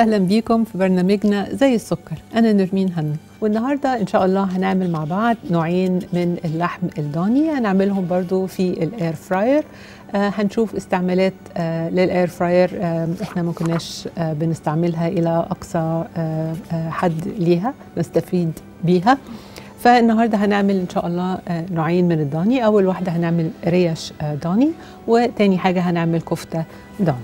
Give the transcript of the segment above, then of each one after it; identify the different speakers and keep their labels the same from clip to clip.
Speaker 1: وسهلا بيكم في برنامجنا زي السكر. أنا نرمين هنو والنهاردة إن شاء الله هنعمل مع بعض نوعين من اللحم الضاني. هنعملهم برضو في الأير فراير. آه هنشوف استعمالات آه للأير فراير آه إحنا ما كناش آه بنستعملها إلى أقصى آه آه حد ليها نستفيد بيها. فالنهاردة هنعمل إن شاء الله آه نوعين من الضاني. أول واحدة هنعمل ريش آه ضاني وتاني حاجة هنعمل كفتة ضاني.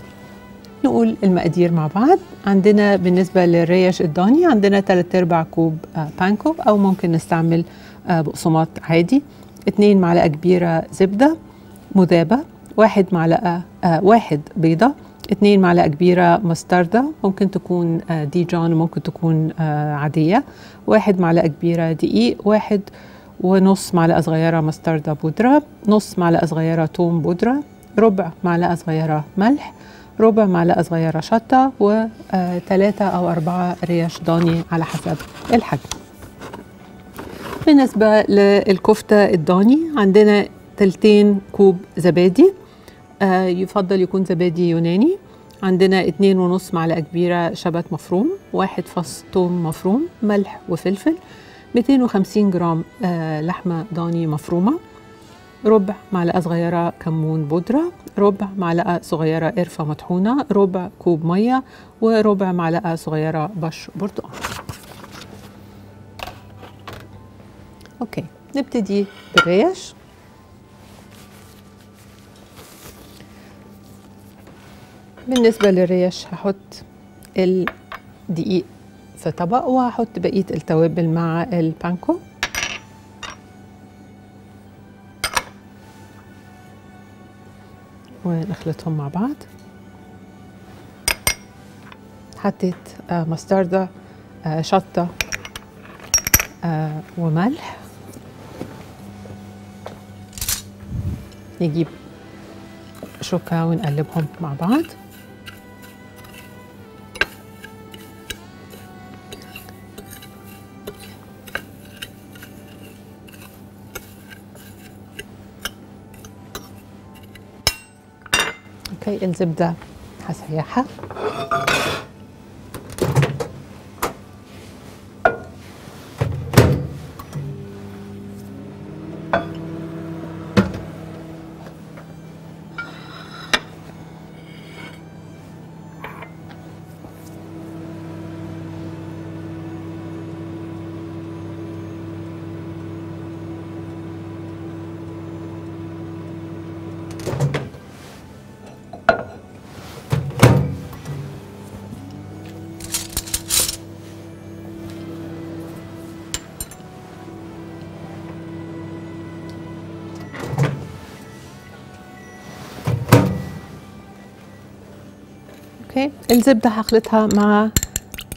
Speaker 1: نقول المقادير مع بعض. عندنا بالنسبة للريش الضاني عندنا 3 أرباع كوب آه panko أو ممكن نستعمل آه بقسماط عادي. اتنين معلقة كبيرة زبدة مذابة واحد معلقة آه واحد بيضة. اتنين معلقة كبيرة مستردة ممكن تكون ديجون وممكن تكون عادية. واحد معلقة كبيرة دقيق واحد ونص معلقة صغيرة مستردة بودرة نص معلقة صغيرة توم بودرة ربع معلقة صغيرة ملح ربع معلقة صغيرة شطة وثلاثة أو أربعة ريش ضاني على حسب الحجم. بالنسبة للكفتة الضاني عندنا تلتين كوب زبادي آه يفضل يكون زبادي يوناني. عندنا اتنين ونص معلقة كبيرة شبت مفروم واحد فص توم مفروم ملح وفلفل 250 جرام آه لحمة ضاني مفرومة. ربع معلقة صغيرة كمون بودرة ربع معلقة صغيرة قرفة مطحونة ربع كوب مية وربع معلقة صغيرة بشر برتقال. okay نبتدي بالريش بالنسبة للريش هحط الدقيق في طبق وهحط بقية التوابل مع البانكو ونخلطهم مع بعض. حطيت آه مستردة آه شطة آه وملح. نجيب شوكة ونقلبهم مع بعض. الزبدة هسيحها Okay. الزبدة هخلطها مع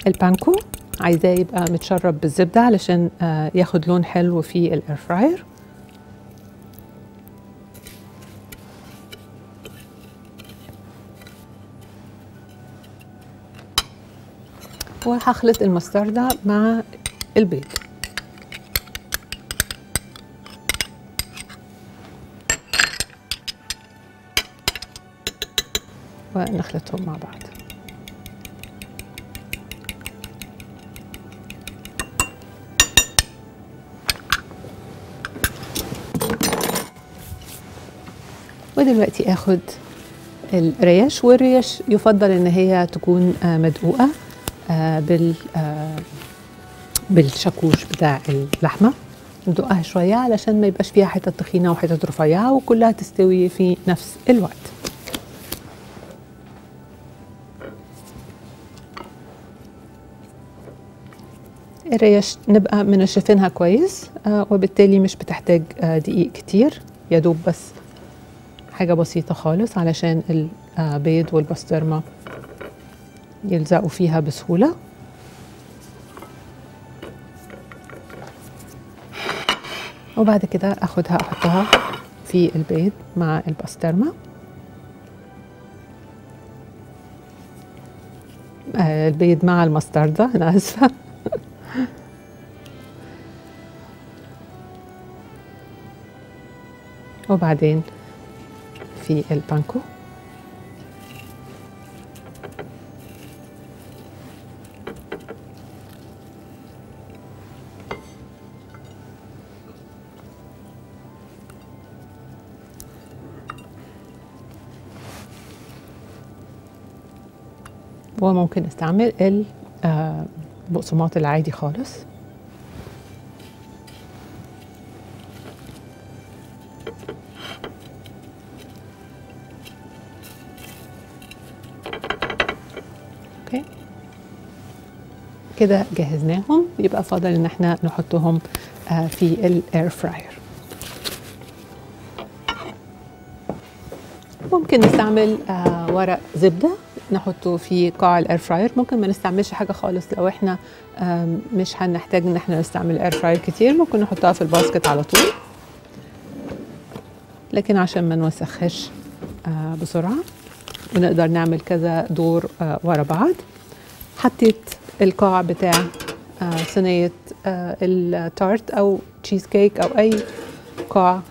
Speaker 1: ال panko. عايزاه يبقى متشرب بالزبدة علشان آه ياخد لون حلو في ال air fryer. وهخلط المستردة مع البيض. ونخلطهم مع بعض. ودلوقتي آخد الريش والريش يفضل إن هي تكون مدقوقة بال بالشاكوش بتاع اللحمة. ندقها شوية علشان ما يبقاش فيها حتت تخينة وحتت رفيعة وكلها تستوي في نفس الوقت. الريش نبقى منشفينها كويس آه وبالتالي مش بتحتاج آه دقيق كتير يا دوب بس حاجة بسيطة خالص علشان البيض والبسطرمة يلزقوا فيها بسهولة. وبعد كده أخدها أحطها في البيض مع البسطرمة. آه البيض مع المستردة أنا آسفة. وبعدين في البانكو. وممكن أستعمل ال آه، البقسماط العادي خالص. أوكي. كده جهزناهم. يبقى فاضل إن إحنا نحطهم آه، في الأير فراير. ممكن نستعمل آه، ورق زبدة. نحطه في قاع ال air fryer ممكن ما نستعملش حاجة خالص. لو إحنا مش هنحتاج إن إحنا نستعمل ال air fryer كتير ممكن نحطها في ال basket على طول. لكن عشان ما نوسخهاش آه، بسرعة ونقدر نعمل كذا دور آه، ورا بعض. حطيت القاع بتاع آه، صينية ال tart أو تشيز كيك أو أي قاع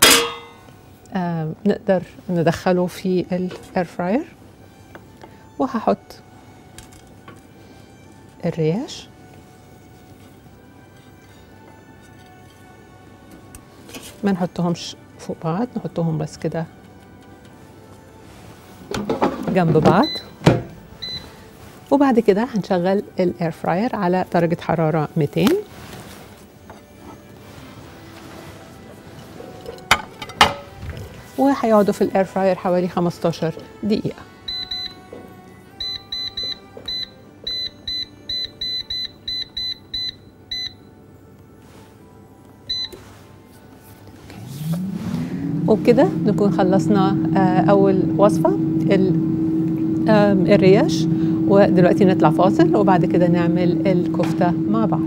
Speaker 1: نقدر ندخله في الاير فراير وهحط الرياش ما نحطهمش فوق بعض نحطهم بس كده جنب بعض. وبعد كده هنشغل الاير فراير على درجة حرارة 200 وهيقعدوا في الاير فراير حوالي 15 دقيقة. وبكده نكون خلصنا آه، أول وصفة الريش ودلوقتي نطلع فاصل وبعد كده نعمل الكفتة مع بعض.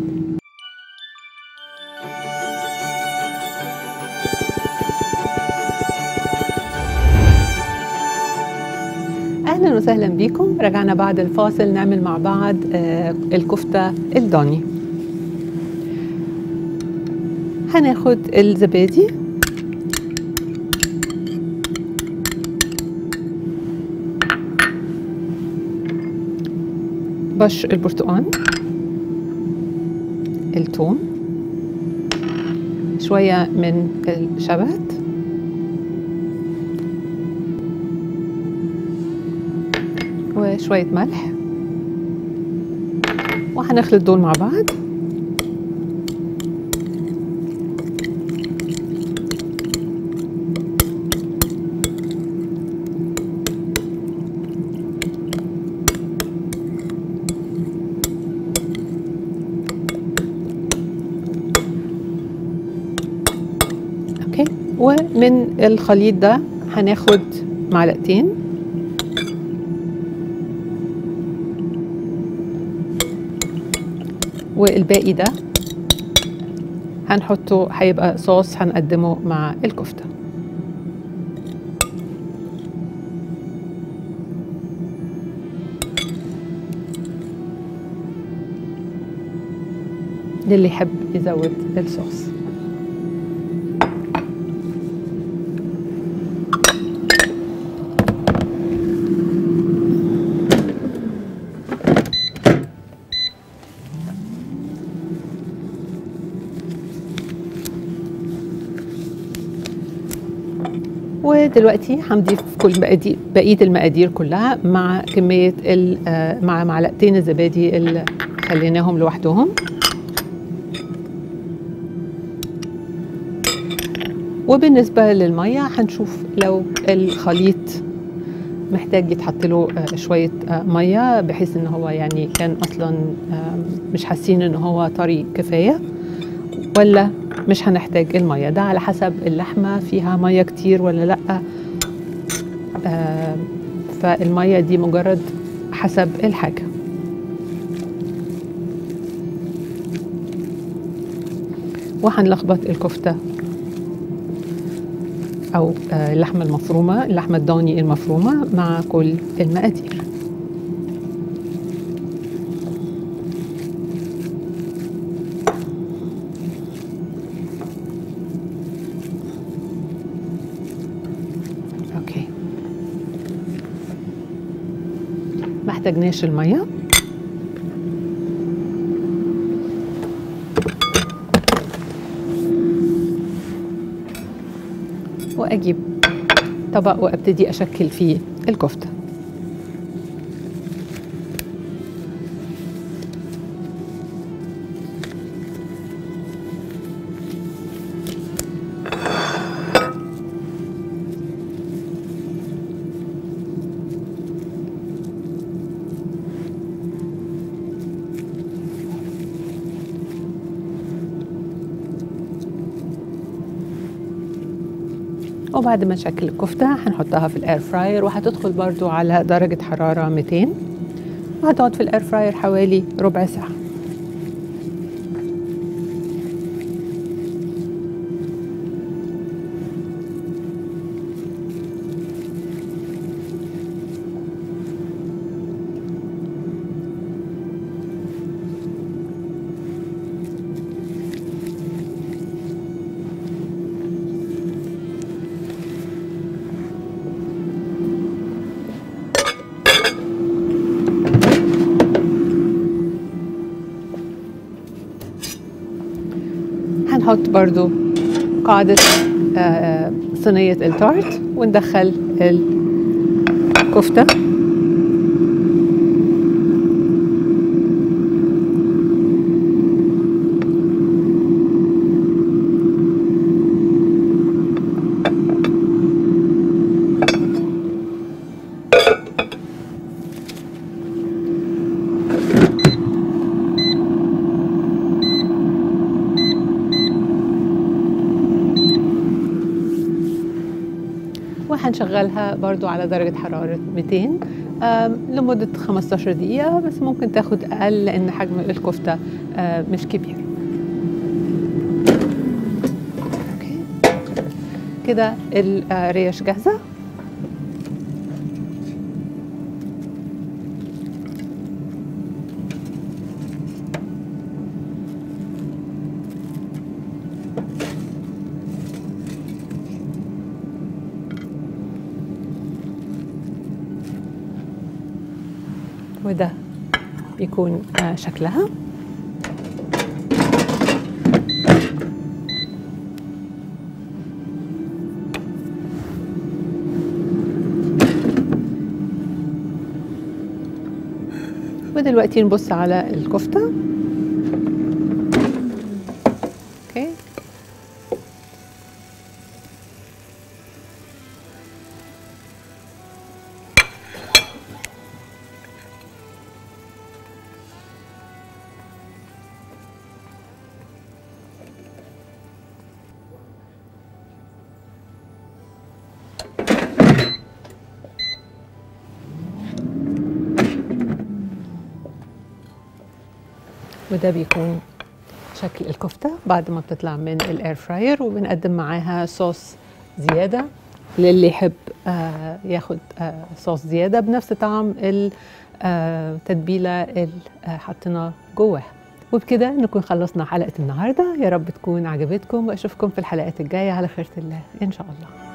Speaker 1: أهلا وسهلا بكم رجعنا بعد الفاصل نعمل مع بعض آه، الكفتة الضاني. هناخد الزبادي. بش البرتقال. الثوم. شوية من الشبت. وشوية ملح. وهنخلط دول مع بعض أوكي ومن الخليط ده هناخد معلقتين. والباقي ده هنحطه هيبقى صوص هنقدمه مع الكفتة. للي يحب يزود الصوص. ودلوقتي هنضيف كل بقدي- بقية المقادير كلها مع كمية آه، مع معلقتين الزبادي اللي خليناهم لوحدهم. وبالنسبة للمية هنشوف لو الخليط محتاج يتحط له آه، شوية آه، مية بحيث إن هو يعني كان أصلا مش حاسين إن هو طري كفاية ولا مش هنحتاج المية. ده على حسب اللحمة فيها مية كتير ولا لأ. آه، فالمية دي مجرد حسب الحاجة. وهنلخبط الكفتة أو آه، اللحمة المفرومة اللحمة الضاني المفرومة مع كل المقادير أوكي ما احتاجناش المية. وأجيب طبق وأبتدي أشكل فيه الكفتة. وبعد ما نشكل الكفتة هنحطها في الاير فراير وهتدخل برضو على درجة حرارة 200 وهتقعد في الاير فراير حوالي ربع ساعة. هنحط برضو قاعدة آه، صينية التارت وندخل الكفتة. وهنشغلها برضو على درجة حرارة 200 آم، لمدة 15 دقيقة بس ممكن تاخد أقل لأن حجم الكفتة آه، مش كبير. كده الريش جاهزة وده بيكون آه، شكلها. ودلوقتي نبص على الكفتة. وده بيكون شكل الكفتة بعد ما بتطلع من الأير فراير وبنقدم معاها صوص زيادة. للي يحب آه ياخد آه صوص زيادة بنفس طعم التتبيله اللي آه حطيناه جواها وبكده نكون خلصنا حلقة النهارده. يا رب تكون عجبتكم وأشوفكم في الحلقات الجاية. على خيرة الله إن شاء الله.